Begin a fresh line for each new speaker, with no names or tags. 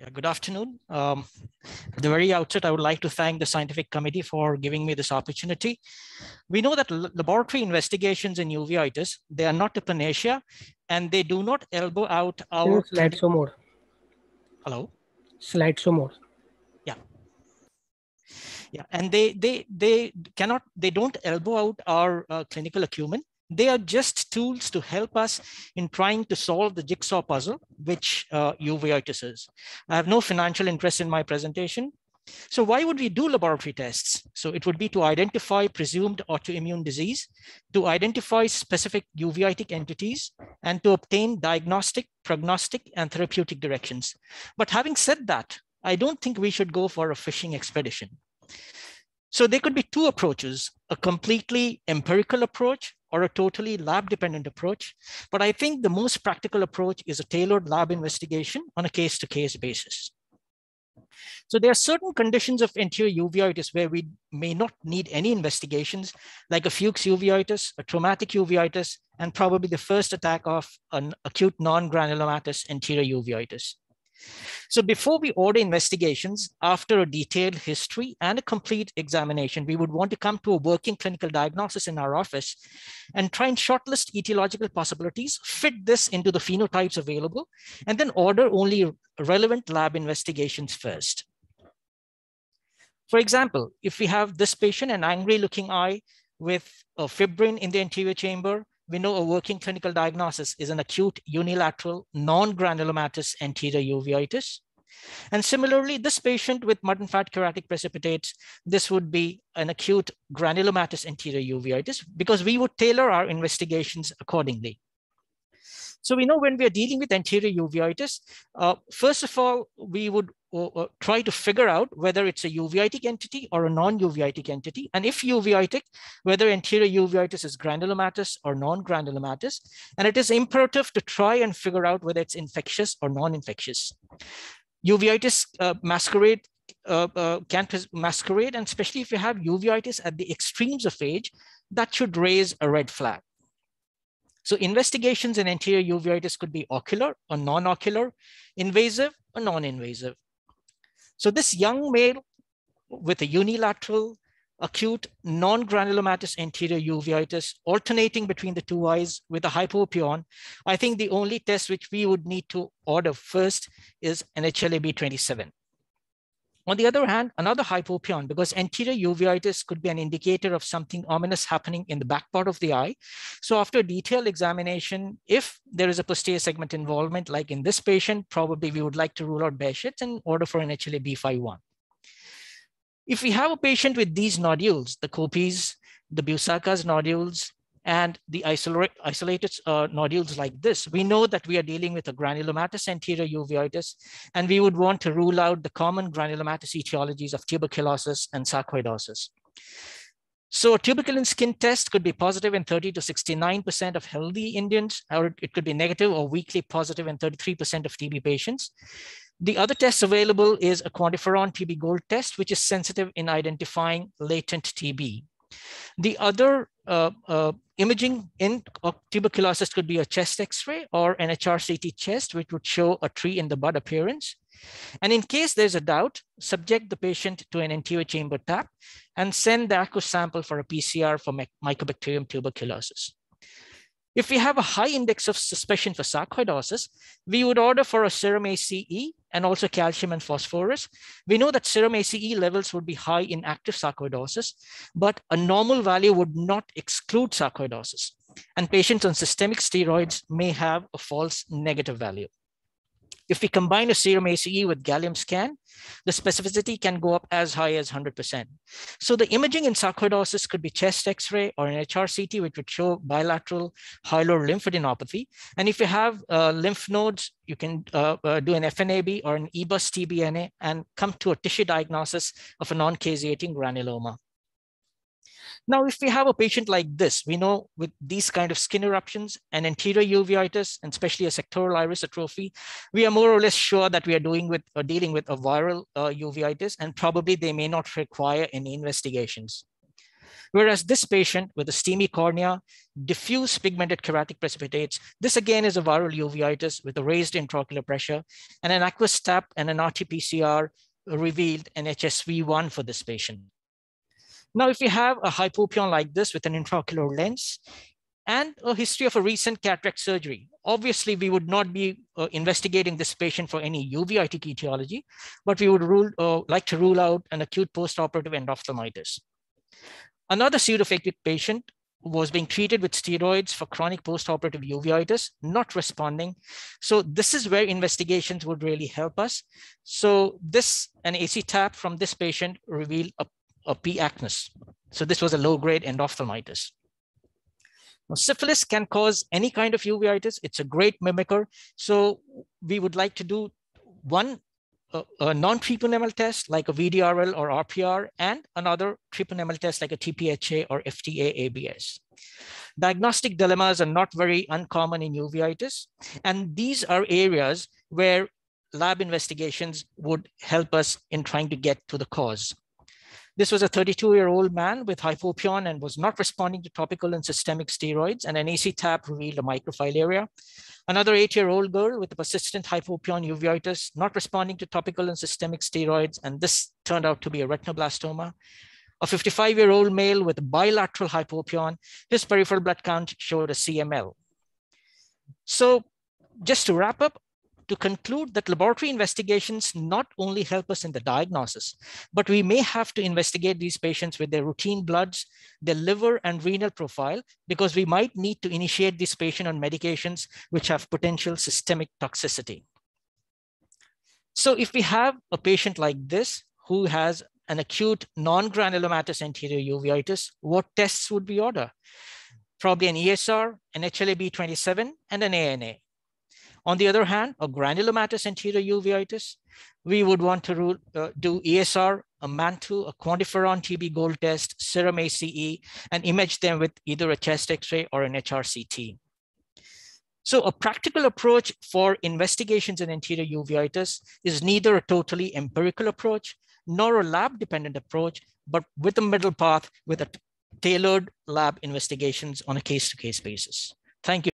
Yeah, good afternoon. Um, at the very outset, I would like to thank the scientific committee for giving me this opportunity. We know that laboratory investigations in uveitis, they are not a panacea and they do not elbow out our-
Slide some more.
Hello?
Slide some more.
Yeah. Yeah, and they, they, they cannot, they don't elbow out our uh, clinical acumen they are just tools to help us in trying to solve the jigsaw puzzle, which uh, uveitis is. I have no financial interest in my presentation. So why would we do laboratory tests? So it would be to identify presumed autoimmune disease, to identify specific uveitic entities, and to obtain diagnostic, prognostic, and therapeutic directions. But having said that, I don't think we should go for a fishing expedition. So there could be two approaches, a completely empirical approach or a totally lab dependent approach. But I think the most practical approach is a tailored lab investigation on a case to case basis. So there are certain conditions of anterior uveitis where we may not need any investigations, like a Fuchs uveitis, a traumatic uveitis, and probably the first attack of an acute non-granulomatous anterior uveitis. So before we order investigations, after a detailed history and a complete examination, we would want to come to a working clinical diagnosis in our office and try and shortlist etiological possibilities, fit this into the phenotypes available, and then order only relevant lab investigations first. For example, if we have this patient, an angry looking eye with a fibrin in the anterior chamber, we know a working clinical diagnosis is an acute unilateral non-granulomatous anterior uveitis. And similarly, this patient with mutton fat keratic precipitates, this would be an acute granulomatous anterior uveitis because we would tailor our investigations accordingly. So we know when we are dealing with anterior uveitis, uh, first of all, we would uh, try to figure out whether it's a uveitic entity or a non-uveitic entity. And if uveitic, whether anterior uveitis is granulomatous or non-granulomatous. And it is imperative to try and figure out whether it's infectious or non-infectious. Uveitis uh, masquerade uh, uh, can masquerade, and especially if you have uveitis at the extremes of age, that should raise a red flag. So investigations in anterior uveitis could be ocular or non-ocular, invasive or non-invasive. So this young male with a unilateral acute non-granulomatous anterior uveitis alternating between the two eyes with a hypopyon, I think the only test which we would need to order first is an HLA-B27. On the other hand, another hypopyon, because anterior uveitis could be an indicator of something ominous happening in the back part of the eye. So after detailed examination, if there is a posterior segment involvement, like in this patient, probably we would like to rule out Behçet's and order for an HLA-B51. If we have a patient with these nodules, the Koeppe's, the Busacca's nodules, and the isolated uh, nodules like this, we know that we are dealing with a granulomatous anterior uveitis, and we would want to rule out the common granulomatous etiologies of tuberculosis and sarcoidosis. So a tuberculin skin test could be positive in 30 to 69% of healthy Indians, or it could be negative or weakly positive in 33% of TB patients. The other test available is a quantiferon TB gold test, which is sensitive in identifying latent TB. The other uh, uh, imaging in uh, tuberculosis could be a chest x-ray or an HRCT chest, which would show a tree in the bud appearance. And in case there's a doubt, subject the patient to an anterior chamber tap and send the aqueous sample for a PCR for Mycobacterium tuberculosis. If we have a high index of suspicion for sarcoidosis, we would order for a serum ACE and also calcium and phosphorus. We know that serum ACE levels would be high in active sarcoidosis, but a normal value would not exclude sarcoidosis. And patients on systemic steroids may have a false negative value. If we combine a serum ACE with gallium scan, the specificity can go up as high as 100%. So the imaging in sarcoidosis could be chest x-ray or an HRCT, which would show bilateral hilar lymphadenopathy. And if you have uh, lymph nodes, you can uh, uh, do an FNAB or an EBUS TBNA and come to a tissue diagnosis of a non-caseating granuloma. Now, if we have a patient like this, we know with these kind of skin eruptions and anterior uveitis, and especially a sectoral iris atrophy, we are more or less sure that we are doing with or dealing with a viral uh, uveitis, and probably they may not require any investigations. Whereas this patient with a steamy cornea, diffuse pigmented keratic precipitates, this again is a viral uveitis with a raised intraocular pressure and an aqueous tap and an RT-PCR revealed an HSV1 for this patient. Now, if we have a hypopyon like this with an intraocular lens and a history of a recent cataract surgery, obviously we would not be uh, investigating this patient for any uveitic etiology, but we would rule, uh, like to rule out an acute postoperative endophthalmitis. Another pseudophakic patient was being treated with steroids for chronic postoperative uveitis, not responding. So this is where investigations would really help us. So this, an AC tap from this patient revealed a, a P. acnes. So this was a low-grade endophthalmitis. Now, syphilis can cause any kind of uveitis. It's a great mimicker. So we would like to do one uh, a, a non-treponemal test like a VDRL or RPR and another treponemal test like a TPHA or FTA-ABS. Diagnostic dilemmas are not very uncommon in uveitis, and these are areas where lab investigations would help us in trying to get to the cause. This was a 32-year-old man with hypopyon and was not responding to topical and systemic steroids, and an AC tap revealed a microfilaria. Another eight-year-old girl with a persistent hypopyon uveitis, not responding to topical and systemic steroids, and this turned out to be a retinoblastoma. A 55-year-old male with bilateral hypopyon, his peripheral blood count showed a CML. So just to wrap up, to conclude that laboratory investigations not only help us in the diagnosis, but we may have to investigate these patients with their routine bloods, their liver and renal profile, because we might need to initiate this patient on medications which have potential systemic toxicity. So if we have a patient like this who has an acute non-granulomatous anterior uveitis, what tests would we order? Probably an ESR, an HLA-B27, and an ANA. On the other hand, a granulomatous anterior uveitis, we would want to uh, do ESR, a Mantoux, a quantiferon TB gold test, serum ACE, and image them with either a chest X-ray or an HRCT. So a practical approach for investigations in anterior uveitis is neither a totally empirical approach nor a lab-dependent approach, but with a middle path with a tailored lab investigations on a case-to-case -case basis. Thank you.